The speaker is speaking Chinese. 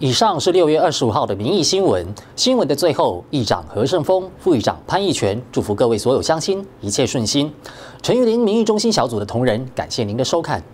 以上是六月二十五号的民意新闻。新闻的最后，议长何胜峰、副议长潘义全祝福各位所有乡亲一切顺心。陈玉林民意中心小组的同仁，感谢您的收看。